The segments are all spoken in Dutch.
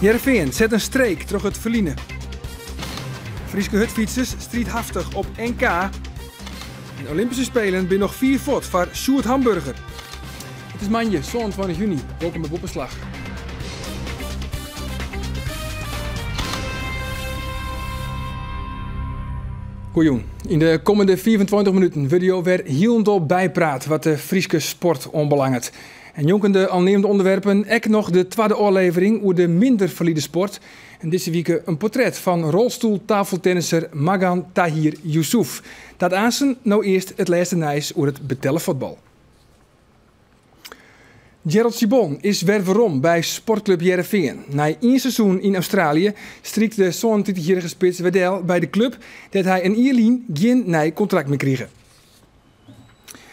Jerveen zet een streek terug het verliezen. Frieske hutfietsers strijdhaftig op NK. De Olympische Spelen ben nog vier fot voor Sjoerd Hamburger. Het is manje, 20 juni. Welkom bij Boppenslag. Goejoen. In de komende 24 minuten wil je weer heel bijpraat wat de Frieske sport onbelangt. En jonkende alnemende onderwerpen, ek nog de tweede oorlevering over de minder valide sport. En deze week een portret van rolstoeltafeltennisser Magan Tahir Yusuf. Dat aansen nou eerst het laatste nijs over het betellen voetbal. Gerald Sibon is weer waarom bij sportclub Jereveen. Na één seizoen in Australië strikt de 22-jarige spits Wedel bij de club dat hij een Ierlien geen nieuw contract meer kreeg.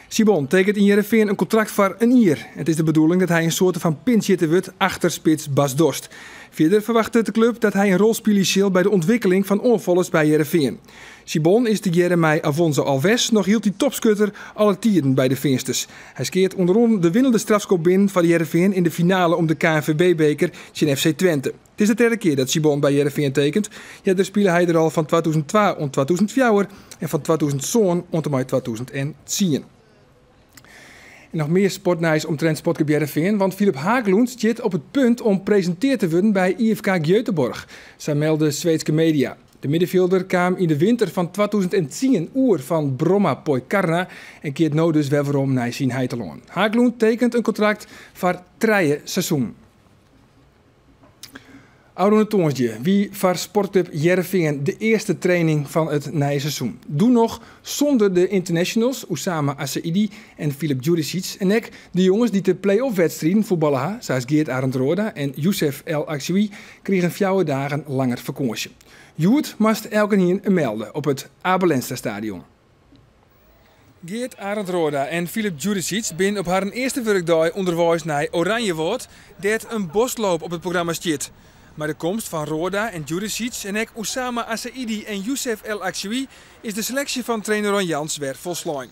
Sibon tekent in Jereveen een contract voor een jaar. Het is de bedoeling dat hij een soort van pinchitter wordt achter spits Bas Dorst. Verder verwacht de club dat hij een rol speelt bij de ontwikkeling van onvallers bij Jereveen. Sibon is de Jeremij Avonso Alves nog hield hij topscutter alle tijden bij de Finsters. Hij skeert onderom de winnende strafskop binnen van Jereveen in de finale om de KNVB-beker tegen FC Twente. Het is de derde keer dat Sibon bij Jereveen tekent. Ja, daar speelde hij er al van 2002 tot 2004 en van 2007 tot 2010. En nog meer sportnijs omtrent Sportclub want Philip Hageloens zit op het punt om presenteerd te worden bij IFK Göteborg. Zij melden Zweedse media. De middenvelder kwam in de winter van 2010 oer van Bromma Poikarna en keert nu dus weer waarom naar zijn heiteloon. Hageloen tekent een contract voor drie seizoen. Oude Tonsje, wie voor Sportclub Jervingen de eerste training van het nieuwe seizoen. Doe nog zonder de internationals Oussama Assaidi en Filip Juricic. En ik de jongens die de play-off wedstrijden voetballen ha, zoals Geert Arendroda en Youssef El Akshoui, kregen vier dagen langer vakantie. Joet moest elke hier een melden op het Abelensta stadion. Geert Arendroda en Filip Juricic bin op haar eerste werkdag onderwijs naar Oranjewoord, dat een bosloop op het programma stiet. Maar de komst van Roda en Juricic en ek Oussama Assaidi en Youssef El Akshoui is de selectie van trainer Ron Jans weer volslaan.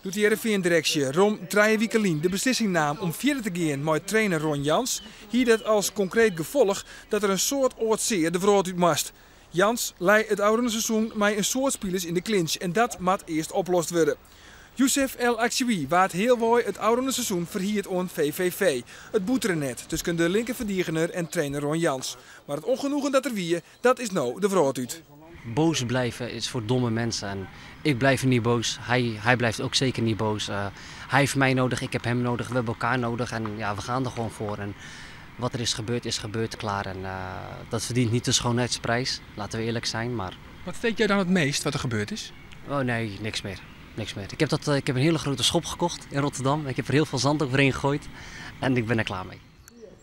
Doet de RV-directie Rom Wiekelien de beslissing nam om verder te gaan met trainer Ron Jans, hier dat als concreet gevolg dat er een soort oortzeer de vrood uit mast. Jans leidt het oude seizoen met een soort spelers in de clinch en dat moet eerst oplost worden. Youssef El Akshoui waard heel mooi het oude seizoen verhierd on VVV. Het boeterenet tussen de linkerverdediger en trainer Ron Jans. Maar het ongenoegen dat er wie, dat is nou de vrood uit. Boos blijven is voor domme mensen. En ik blijf niet boos. Hij, hij blijft ook zeker niet boos. Uh, hij heeft mij nodig, ik heb hem nodig, we hebben elkaar nodig. En ja, we gaan er gewoon voor. En wat er is gebeurd, is gebeurd, klaar. En uh, dat verdient niet de schoonheidsprijs, laten we eerlijk zijn. Maar... Wat steekt jij dan het meest wat er gebeurd is? Oh nee, niks meer niks meer. Ik heb, dat, ik heb een hele grote schop gekocht in Rotterdam. Ik heb er heel veel zand overheen gegooid en ik ben er klaar mee.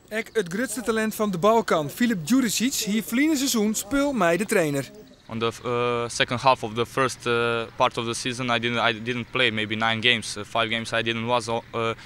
Ek het grootste talent van de Balkan, Filip Juricic, hier verleden seizoen speel mij de trainer. On the uh, second half of the first uh, part of the season, I didn't I didn't play maybe nine games, uh, five games I didn't was uh,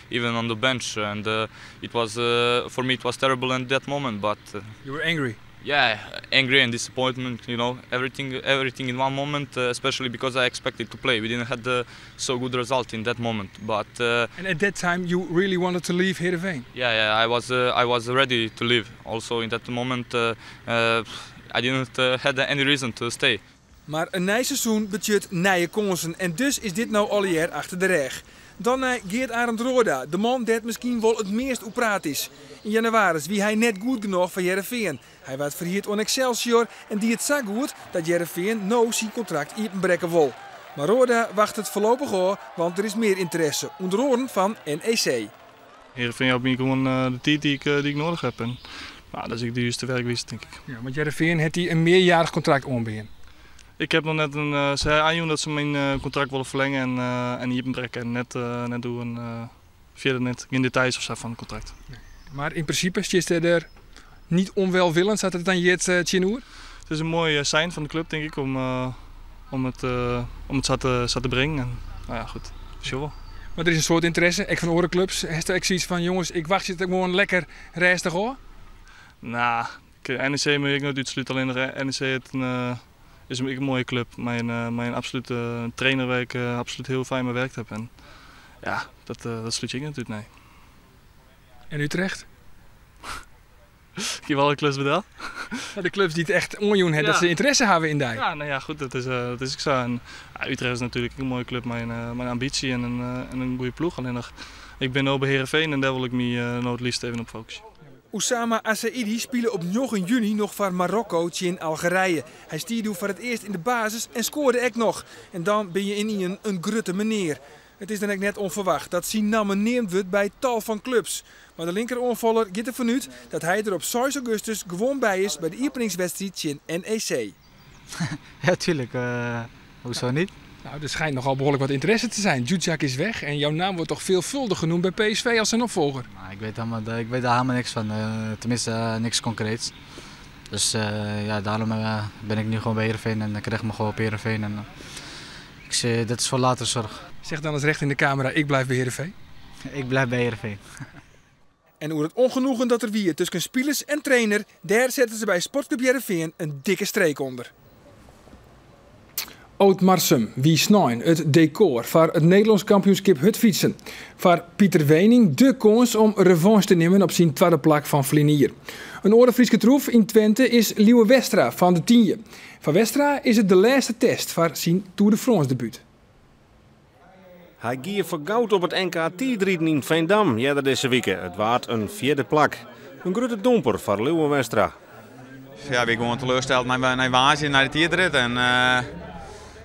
even on the bench, and uh, it was uh, for me it was terrible in that moment. But you were angry. Yeah, angry and disappointment. You know, everything, everything in one moment. Uh, especially because I expected to play. We didn't have the so good result in that moment. But uh, and at that time, you really wanted to leave Heerenveen. Yeah, yeah, I was, uh, I was ready to leave. Also in that moment, uh, uh, I didn't uh, had any reason to stay. Maar een nieuw seizoen budget nieuwe kansen en dus is dit nou al achter de reg. Dan naar Geert Arend Roda, de man die misschien wel het meest op praat is. In januari wie hij net goed genoeg van Jereveen. Hij werd verhierd on Excelsior en die het zo goed dat Jereveen nou zijn contract inbreken wil. Maar Roda wacht het voorlopig al, want er is meer interesse. Onder van NEC. Jereveen helpt me gewoon uh, de tijd die ik, uh, die ik nodig heb. En, nou, dat is de juiste werkwijze, denk ik. Ja, want Jereveen heeft hij een meerjarig contract onbeen. Ik heb nog net een, uh, zei aan dat ze mijn uh, contract willen verlengen en, uh, en hier inbrekken. En net, net doen, verder net geen details of zo van het contract. Nee. Maar in principe is je er niet onwelwillend, staat het dan Jet uh, Het is een mooi sign van de club, denk ik, om, om het, om het zo te, te brengen. En, nou ja, goed, sure. Maar er is een soort interesse, ik van orenclubs. Heeft er zoiets van, jongens, ik wacht je gewoon lekker rustig hoor? Nou, NEC moet ik nooit uitsluiten, alleen de NEC een is een, een mooie club. Mijn, uh, mijn absolute uh, trainer waar ik uh, absoluut heel fijn mee werkt heb. En ja, dat, dat sluit je natuurlijk nee. En Utrecht? je wel een klus bedacht. de clubs die het echt onjoen hebben, dat Ja. ze interesse hebben in die. Ja, nou ja, goed, dat is, eh, dat is ook zo. En, ja, Utrecht is natuurlijk een mooie club, mijn, eh, mijn ambitie en een, eh, en een goede ploeg. Alleen nog, ik ben nu bij Heerenveen en daar wil ik me uh, nou het liefst even op focussen. Oussama Assaidi speelde op 9 juni nog voor Marokko in Algerije. Hij stierde voor het eerst in de basis en scoorde echt nog. En dan ben je in een, een grutte meneer. Het is dan ook net onverwacht dat zijn neemt wordt bij tal van clubs. Maar de linkeronvaller gaat ervan uit dat hij er op 6 augustus gewoon bij is bij de openingswedstrijd in NEC. Ja, tuurlijk. Uh, hoezo niet? Nou, er schijnt nogal behoorlijk wat interesse te zijn. Jutjak is weg en jouw naam wordt toch veelvuldig genoemd bij PSV als zijn opvolger. Nou, ik, weet helemaal, ik weet daar helemaal niks van, uh, tenminste uh, niks concreets. Dus uh, ja, daarom ben ik nu gewoon bij Heerenveen en ik krijg me gewoon op Heerenveen. En, ik zeg, dat is voor later zorg. Zeg dan eens recht in de camera, ik blijf bij Heerenveen. ik blijf bij Heerenveen. En over het ongenoegen dat er wie tussen spelers en trainer, daar zetten ze bij Sportclub Heerenveen een dikke streek onder. Oud Marsum, wie snijn het decor voor het Nederlands kampioenschap hutfietsen. Voor Pieter Wening de kans om revanche te nemen op zijn tweede plak van Vlinier. Een oorlogfrieske troef in Twente is Liewe Westra van de Tienje. Van Westra is het de laatste test voor zijn Tour de France debuut. Hij gier voor goud op het NK Tijdrieden in Veendam eerder deze week. Het waard een vierde plak. Een grote domper voor Liewe Westra. Ja, ik gewoon teleurgesteld naar, naar Waasje, naar de Tijdrit. En, uh...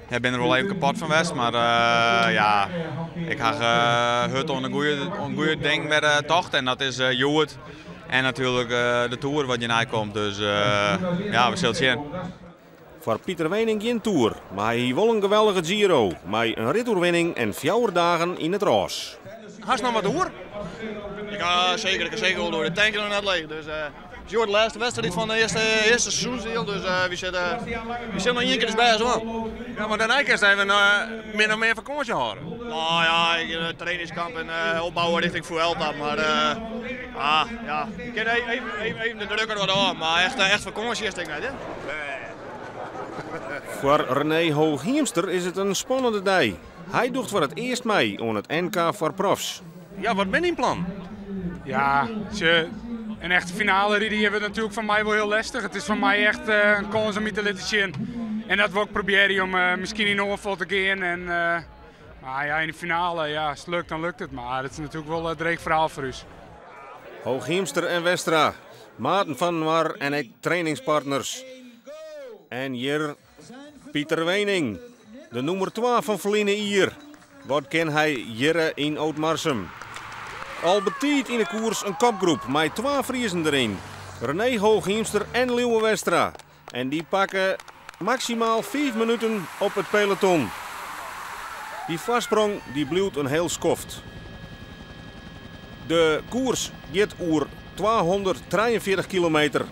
Ik ben er wel even kapot van geweest, maar uh, ja, ik had uh, het een goede, een goede ding met de tocht en dat is uh, Joet. En natuurlijk de Tour wat je nakomt, dus ja, we zullen zien. Voor Pieter Wening geen Tour, maar hij heeft wel een geweldige Giro. Met een ritoverwinning en vier dagen in het roos. Hast nog wat door? Ja, zeker. Ik kan zeker wel door. De tank is nog net leeg. Dus, het is de laatste wedstrijd van de eerste, eerste seizoensdeel, dus uh, we zitten, we zitten nog één keer bij zo. Ja, maar daarna zijn we uh, min of meer vakantie houden. Nou ja, ik uh, trainingskamp en uh, opbouwen richting Vuelta, maar uh, ah, ja, ik ken even, even, even de drukker wat aan, maar echt, echt vakantie is het net, hè? Voor René Hooghiemster is het een spannende dag. Hij doet voor het eerst mee aan het NK voor profs. Ja, wat ben je plan? Ja, ze, een echte finale die hebben we natuurlijk van mij wel heel lastig. Het is voor mij echt uh, een kans om te laten zien. En dat wil ik proberen om uh, misschien in overval te gaan. En uh, ah, ja, in de finale, ja, als het lukt, dan lukt het. Maar het is natuurlijk wel een dreig verhaal voor ons. Hooghiemster en Westra, Maarten van War en ik trainingspartners. En hier Pieter Wening, de nummer 12 van Verline hier. Wat ken hij hier in Oudmarsum? Al betiet in de koers een kopgroep met twee Friesen erin. René Hooghiemster en Leeuwen Westra. En die pakken maximaal 5 minuten op het peloton. Die vastsprong die een heel skoft. De koers gaat oer 243 kilometer.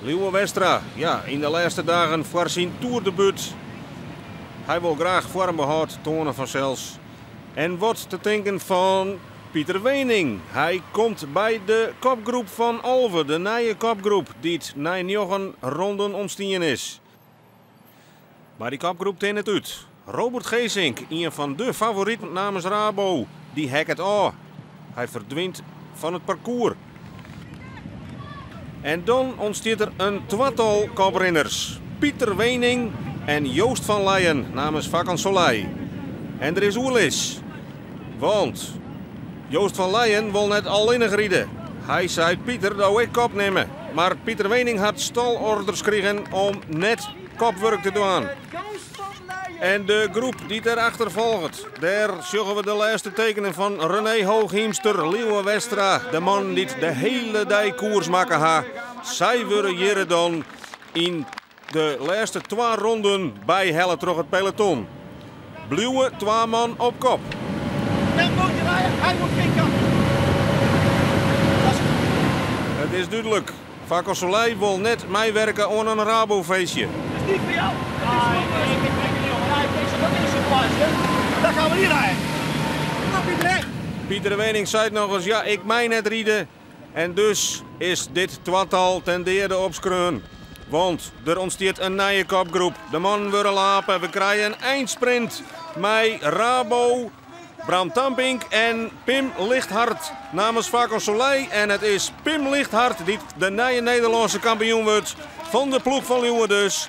Leeuwen Westra, ja, in de laatste dagen voor zijn toerdebuut. Hij wil graag vorm behoud tonen van zelfs. En wat te denken van Pieter Wening. Hij komt bij de kopgroep van Alve, de nieuwe kopgroep, die het negen ronden omstien is. Maar die kopgroep tent het uit. Robert Geesink, een van de favorieten namens Rabo, die hek het al. Hij verdwijnt van het parcours. En dan ontstaat er een twaalftal koprenners. Pieter Wening en Joost van Leijen namens Vacan Soleil. En er is oerlis. Want Joost van Leijen wil net alleen rijden. Hij zei Pieter dat ik kop nemen. Maar Pieter Wening had stalorders gekregen om net kopwerk te doen. En de groep die daarachter volgt. Daar zullen we de laatste tekenen van René Hooghiemster, Leeuwen Westra. De man die de hele dag koers maken ha. Zij worden hier dan in de laatste twee ronden bij Helle het peloton. Blauwe twee man op kop. Hij moet is duidelijk. Vaco Soleil wil net meewerken aan een Rabo-feestje. Dat is niet voor jou. Ah, ik heeft dat is een plaats. Dan gaan we hier rijden. Direct? Pieter Wening zei nog eens, ja, ik mij net rieden. En dus is dit twaalftal ten derde op skreun. Want er ontstaat een nieuwe kopgroep. De man willen lapen. We krijgen een eindsprint. Met Rabo, Bram Tampink en Pim Lichthart namens Vakon Soleil. En het is Pim Lichthart die de nieuwe Nederlandse kampioen wordt van de ploeg van Leeuwen dus.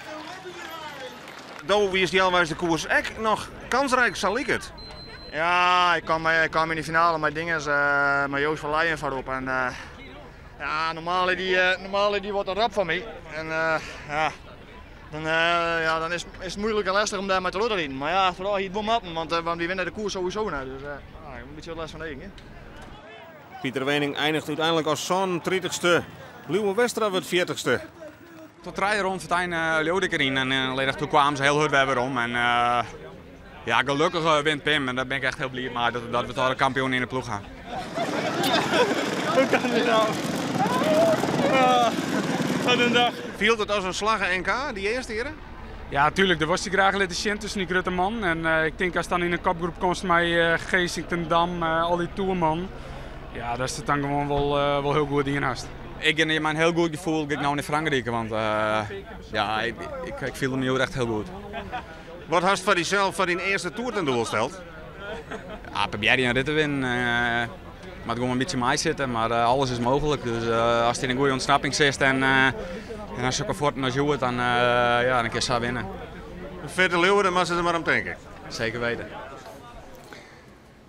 Do, wie is die alwijs de koers? Ek nog kansrijk, zal ik het? Ja, ik kwam, ik kwam in de finale met dingen, uh, met Joost van Leijen voorop. En, uh, ja, normale die, uh, normale die wordt een rap van mij. En ja, dan, ja, dan is, is het moeilijk en lastig om daar met te loten Maar ja, vooral hier bom happen, want, want we winnen de koers sowieso. Nou, dus ja, een beetje les van één. Pieter Wening eindigt uiteindelijk als zo'n 30ste. Luwe Westra wordt 40ste. Tot drie rond Vertijn uh, leeuwde erin en uh, toen kwamen ze heel hard weer om. En, uh, ja, gelukkig uh, wint Pim en daar ben ik echt heel blij mee dat, dat we toch de kampioen in de ploeg gaan. Hoe kan dit nou? Wat een dag. Viel het als een slag NK, die eerste heren? Ja, tuurlijk. Er was hij graag zien tussen die grote man. En uh, ik denk als dan in een kopgroep komt met uh, Geesink, ten Dam, uh, al die toerman. Ja, dat is het dan gewoon wel, uh, wel heel goed in haast. Ik heb een heel goed gevoel ik nou in Frankrijk, want uh, ja, ik, ik, ik viel hem echt heel goed. Wat hast voor jezelf voor die eerste toer ten doel stelt? Ja, probeer je een rit te winnen. Maar gewoon een beetje mij zitten, maar uh, alles is mogelijk. Dus uh, als hij een goede ontsnapping zit en, uh, en als je fort als je dan, ja, dan kun je winnen. Verder Leeuwen, dan mag ze er maar om denken. Zeker weten.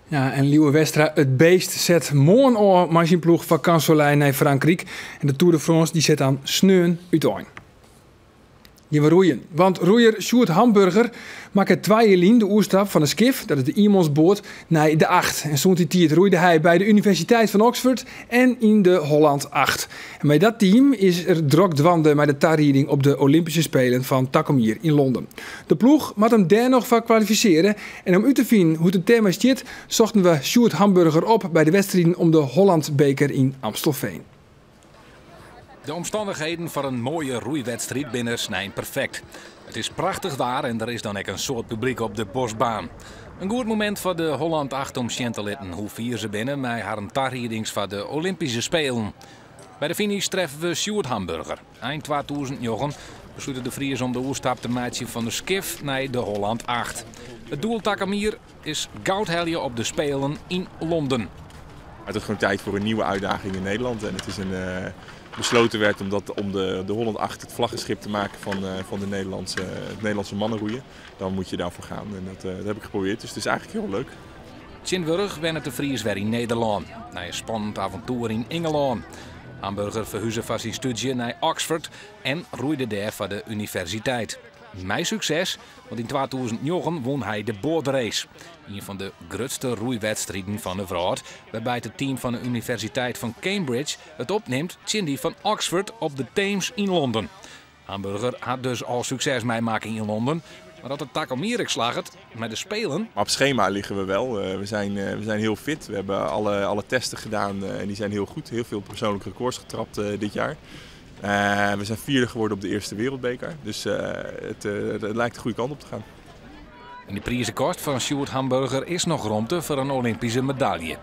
Ja, en Liewe Westra, het beest, zet morgen zijn ploeg van Kansolijn naar Frankrijk. En de Tour de France die zet dan sneun uiteen. Je we roeien. Want roeier Sjoerd Hamburger maakt het tweeën de oerstap van de skif, dat is de Iermonsboot, naar de 8. En stond die roeide hij bij de Universiteit van Oxford en in de Holland 8. En bij dat team is er drok dwande met de tarrieding op de Olympische Spelen van Takomir in Londen. De ploeg moet hem daar nog van kwalificeren. En om u te vinden hoe het thema zit, zochten we Sjoerd Hamburger op bij de wedstrijden om de Hollandbeker in Amstelveen. De omstandigheden voor een mooie roeiwedstrijd binnen snijn perfect. Het is prachtig daar en er is dan ook een soort publiek op de bosbaan. Een goed moment voor de Holland 8 om Chantelitten hoe vier ze binnen met haar tarriedings voor de Olympische Spelen. Bij de finish treffen we Stuart Hamburger. Eind 2009 besluiten de Friers om de oerstap te maken van de Skif naar de Holland 8. Het doel Takamir is goudhelje op de Spelen in Londen. Het is gewoon tijd voor een nieuwe uitdaging in Nederland en het is een... Uh besloten werd om, dat, om de, de Holland 8 het vlaggenschip te maken van, uh, van de Nederlandse, het Nederlandse mannenroeien. Dan moet je daarvoor gaan en dat, uh, dat heb ik geprobeerd. Dus het is eigenlijk heel leuk. Tjinburg wennen de Vries in Nederland. Na een spannend avontuur in Engeland. Hamburger verhuizen van zijn studie naar Oxford en roeide daar voor de universiteit. Mijn succes, want in 2009 won hij de boordrace. Een van de grootste roeiwedstrijden van de wereld, waarbij het team van de Universiteit van Cambridge het opneemt Cindy van Oxford op de Thames in Londen. Hamburger had dus al succes maken in Londen, maar dat het Takamierik slaagt met de Spelen. Op schema liggen we wel. we, zijn, we zijn heel fit. We hebben alle, alle testen gedaan en die zijn heel goed. Heel veel persoonlijke records getrapt dit jaar. Uh, we zijn vierde geworden op de eerste wereldbeker. Dus uh, het, uh, het, lijkt de goede kant op te gaan. In de prijzenkost van Stuart Hamburger is nog ruimte voor een Olympische medaille.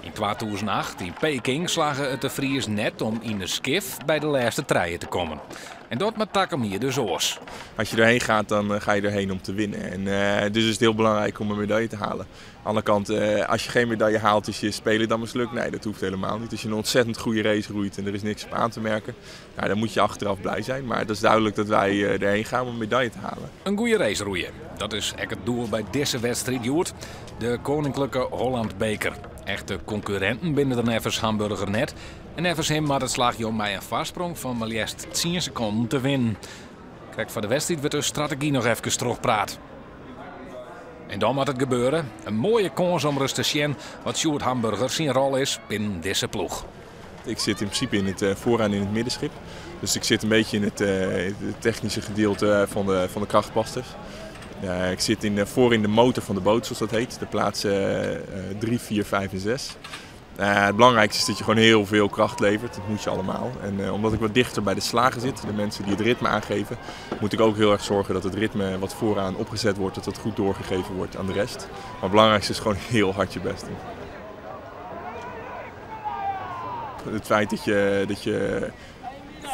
In 2008 in Peking slagen het de Friers net om in de skif bij de laatste treien te komen. En dat met Takamir dus oors. Als je erheen gaat, dan ga je erheen om te winnen. En uh, dus is het heel belangrijk om een medaille te halen. Aan de andere kant, uh, als je geen medaille haalt, is je spelen dan mislukt. Nee, dat hoeft helemaal niet. Als je een ontzettend goede race roeit en er is niks op aan te merken, nou, dan moet je achteraf blij zijn. Maar het is duidelijk dat wij uh, erheen gaan om een medaille te halen. Een goede race roeien. Dat is echt het doel bij deze wedstrijd, Joert. De Koninklijke Holland Beker. Echte concurrenten binnen de Nevers Hamburger net. En Nevers hem maar het slaagje om bij een vastsprong van maar liefst 10 seconden te winnen. Kijk, voor de wedstrijd wordt de strategie nog even terugpraat. En dan moet het gebeuren. Een mooie kans om rust te zien wat Sjoerd Hamburger zijn rol is binnen deze ploeg. Ik zit in principe in het uh, vooraan in het middenschip. Dus ik zit een beetje in het, het technische gedeelte van de, van de krachtpasters. Ik zit in, voor in de motor van de boot, zoals dat heet. De plaatsen 3, 4, 5 en 6. Uh, het belangrijkste is dat je gewoon heel veel kracht levert. Dat moet je allemaal. En uh, omdat ik wat dichter bij de slagen zit, de mensen die het ritme aangeven, moet ik ook heel erg zorgen dat het ritme wat vooraan opgezet wordt, dat dat goed doorgegeven wordt aan de rest. Maar het belangrijkste is gewoon heel hard je best doen. Het feit dat je, dat je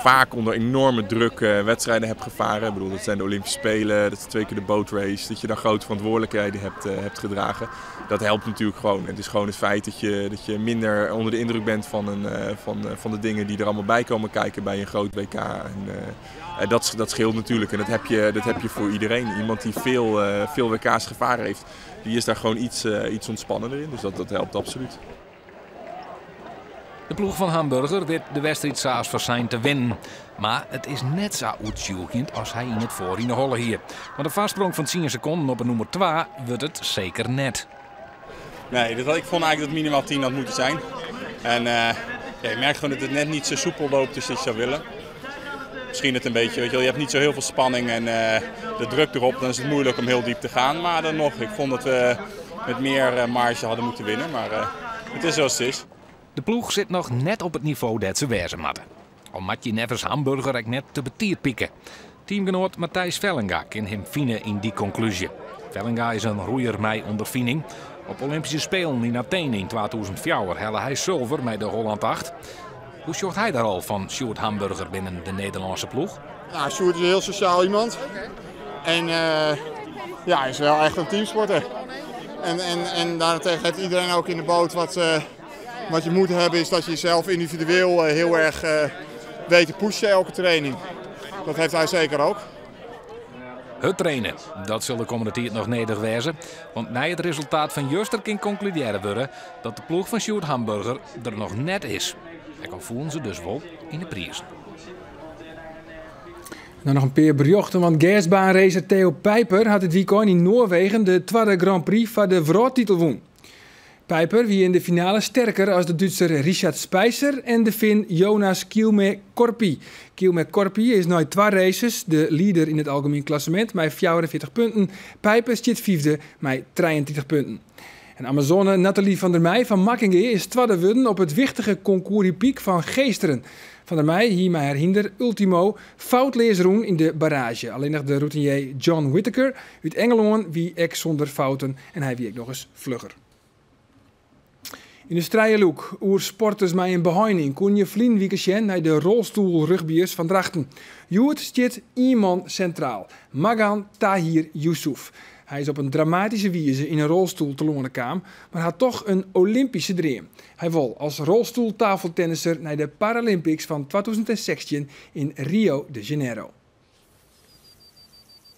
vaak onder enorme druk wedstrijden hebt gevaren. Ik bedoel, dat zijn de Olympische Spelen, dat is twee keer de boat race. Dat je daar grote verantwoordelijkheden hebt, hebt gedragen. Dat helpt natuurlijk gewoon. Het is gewoon het feit dat je, dat je minder onder de indruk bent van, een, van, van de dingen die er allemaal bij komen kijken bij een groot WK. En, dat, dat scheelt natuurlijk en dat heb je, dat heb je voor iedereen. Iemand die veel, veel WK's gevaren heeft, die is daar gewoon iets, iets ontspannender in. Dus dat, dat helpt absoluut. De ploeg van Hamburger werd de wedstrijd s'avonds voor zijn te winnen. Maar het is net zo uitzoekend als hij in het voor in holle hier. Maar de vastsprong van 10 seconden op een nummer 2 wordt het zeker net. Nee, ik vond eigenlijk dat minimaal 10 had moeten zijn. En uh, ja, je merkt gewoon dat het net niet zo soepel loopt als je zou willen. Misschien het een beetje, weet je, je hebt niet zo heel veel spanning en uh, de druk erop, dan is het moeilijk om heel diep te gaan. Maar dan nog, ik vond dat we met meer marge hadden moeten winnen. Maar het is zoals het is. De ploeg zit nog net op het niveau dat ze wezen matten. Al mat je Nevers Hamburger ik net te betier pieken. Teamgenoot Matthijs Vellinga kan hem fine in die conclusie. Vellinga is een roeier mij ondervinding. Op Olympische Spelen in Athene in 2004 helle hij zilver met de Holland 8. Hoe zorgt hij daar al van Sjoerd Hamburger binnen de Nederlandse ploeg? Ja, Sjoerd is een heel sociaal iemand. En uh, ja, hij is wel echt een teamsporter. En, en, en daarentegen heeft iedereen ook in de boot wat, uh, wat je moet hebben... is dat je jezelf individueel uh, heel erg weet te pushen elke training. Dat heeft hij zeker ook. Het trainen, dat zal de komende tijd nog neder wezen. Want na het resultaat van Juster kan concluderen worden dat de ploeg van Sjoerd Hamburger er nog net is. En kan voelen ze dus wel in de prijs. Dan nog een paar berichten, want gasbaanracer Theo Pijper had het weekend in Noorwegen de tweede Grand Prix van de vrouwtitel won. Pijper wie in de finale sterker als de Duitser Richard Spijzer en de Fin Jonas Kielme Korpi. Kielme Korpi is nooit twee races, de leader in het algemeen klassement met 44 punten. Pijper zit vijfde met 23 punten. En Amazone Nathalie van der Meij van Makkingen is tweede worden op het wichtige concours Piek van Geesteren. Van der Meij hier met haar hinder ultimo foutleesroen in de barrage. Alleen nog de routinier John Whittaker uit Engeland wie ek zonder fouten en hij wie ik nog eens vlugger. In de strijenloek, oer sporters mij in behinding, kon je vlien weekend naar de rolstoelrugbiers van Drachten. Joert stiet iemand centraal, Magan Tahir Yusuf. Hij is op een dramatische wijze in een rolstoel te lonen kwam, maar had toch een Olympische dream. Hij wil als rolstoeltafeltennisser naar de Paralympics van 2016 in Rio de Janeiro.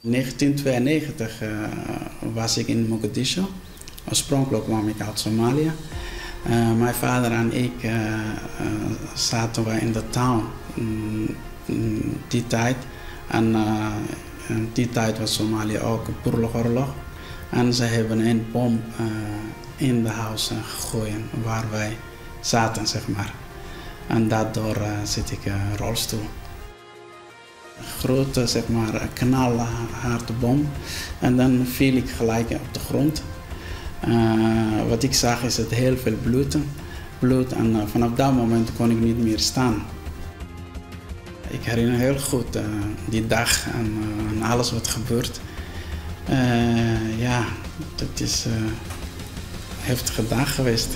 In 1992 uh, was ik in Mogadishu. Oorspronkelijk kwam ik uit Somalië. Uh, mijn vader en ik uh, uh, zaten we in de town in, die tijd. En in die tijd was Somalië ook een burgeroorlog. En ze hebben een bom in de huis gegooid waar wij zaten, zeg maar. En daardoor zit ik in een rolstoel. Grote, zeg maar, knalharde bom. En dan viel ik gelijk op de grond. Uh, wat ik zag is het heel veel bloed. bloed en uh, vanaf dat moment kon ik niet meer staan. Ik herinner heel goed uh, die dag en, alles wat gebeurt. ja, dat is een heftige dag geweest.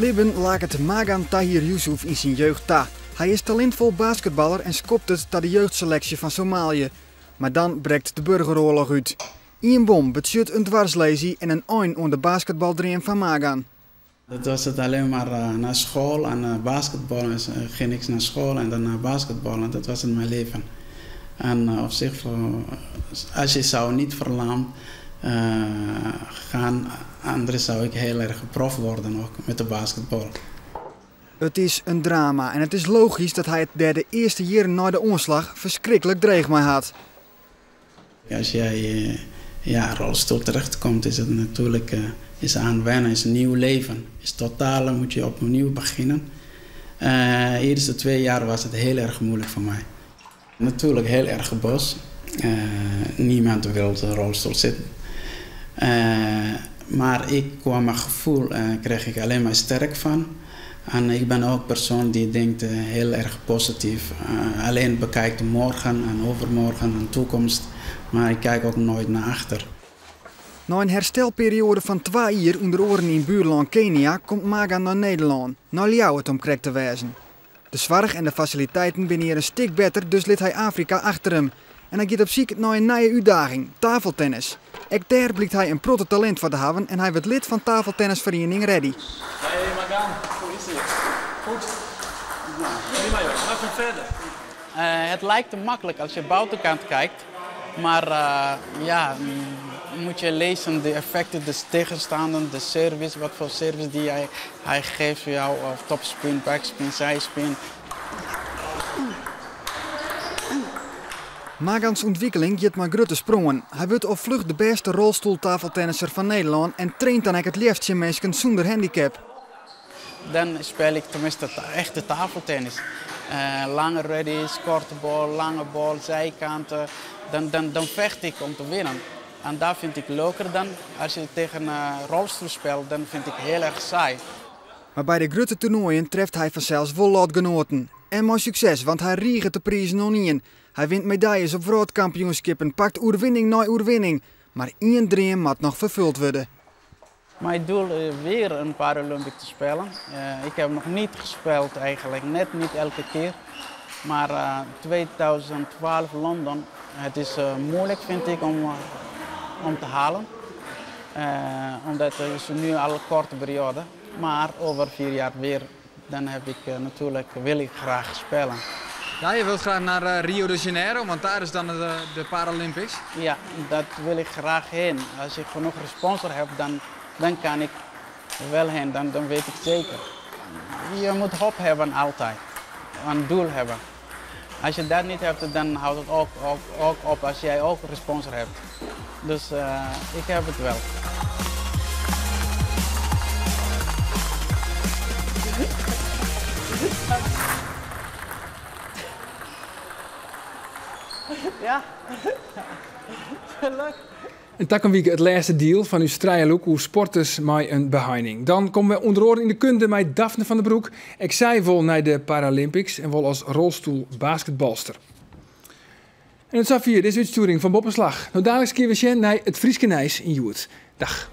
Lag het Magan Tahir Yusuf in zijn jeugd ta. Hij is talentvol basketballer en skopt het naar de jeugdselectie van Somalië. Maar dan breekt de burgeroorlog uit. Ian Bom een dwarslezie en een oin onder de basketbaldrein van Magan. Dat was het alleen maar uh, naar school en uh, basketballen. Dus, uh, ging naar school en dan naar basketballen. Dat was het mijn leven. En op zich, als je zou niet verlaamd, gaan. Anders zou ik heel erg prof worden ook met de basketbal. Het is een drama en het is logisch dat hij het derde eerste jaar na de omslag verschrikkelijk dreig mee had. Als jij uh, ja, rolstoel terechtkomt, is het natuurlijk uh, is aan wennen, is een nieuw leven. Is totaal, moet je opnieuw beginnen. Uh, de eerste twee jaar was het heel erg moeilijk voor mij. Natuurlijk heel erg bos. Uh, niemand wil de rolstoel zitten. Uh, maar ik kwam mijn gevoel uh, kreeg ik alleen maar sterk van. En ik ben ook een persoon die denkt heel erg positief. alleen bekijkt morgen en overmorgen en toekomst. Maar ik kijk ook nooit naar achter. Na een herstelperiode van twee jaar onder oren in buurland Kenia komt Magan naar Nederland. Naar jou het om correct te wijzen. De zorg en de faciliteiten binnen hier een stuk beter, dus liet hij Afrika achter hem. En hij gaat op ziek naar een nieuwe uitdaging, tafeltennis. Ook daar blijkt hij een proto talent voor te hebben en hij wordt lid van tafeltennisvereniging Ready. Hey Magan, hoe is het? Goed. Prima joh, ga verder. Uh, het lijkt te makkelijk als je buitenkant kijkt. Maar uh, ja, moet je lezen de effecten, de tegenstanden, de service, wat voor service die hij, hij geeft voor jou, of topspin, backspin, zijspin. Magans ontwikkeling gaat maar grote sprongen. Hij wordt op vlucht de beste rolstoeltafeltennisser van Nederland en traint dan ook het liefst mensen zonder handicap. Dan speel ik tenminste echte tafeltennis. Uh, lange readies, korte bal, lange bal, zijkanten. Dan, dan, dan vecht ik om te winnen. En dat vind ik leuker dan als je tegen een rolstoel speelt, dan vind ik heel erg saai. Maar bij de grote toernooien treft hij vanzelfs wel lotgenoten. En maar succes, want hij riegt de prijzen nog niet in. Hij wint medailles op wereldkampioenschappen, pakt oerwinning na oerwinning. Maar één droom moet nog vervuld worden. Mijn doel is weer een Paralympic te spelen. Uh, ik heb nog niet gespeeld eigenlijk, net niet elke keer. Maar uh, 2012 Londen, het is uh, moeilijk vind ik om om te halen. Omdat het is nu al een korte periode. Maar over vier jaar weer, dan heb ik natuurlijk, wil ik graag spelen. Ja, je wilt graag naar uh, Rio de Janeiro, want daar is dan de, de Paralympics. Ja, dat wil ik graag heen. Als ik genoeg sponsor heb, dan, dan kan ik wel heen, dan, dan weet ik zeker. Je moet hoop hebben altijd, een doel hebben. Als je dat niet hebt, dan houdt het ook, ook, ook op als jij ook een sponsor hebt. Dus uh, ik heb het wel. Ja, leuk. En week het laatste deel van uw strijdlook hoe sporters mij een behinding. Dan komen we onder in de kunde met Daphne van den Broek. Ik zei vol naar de Paralympics en wel als rolstoel basketbalster. En het is hier, deze uitsturing van Boppenslag. Nou dadelijk keer we naar het Frieske Nijs in Joert. Dag.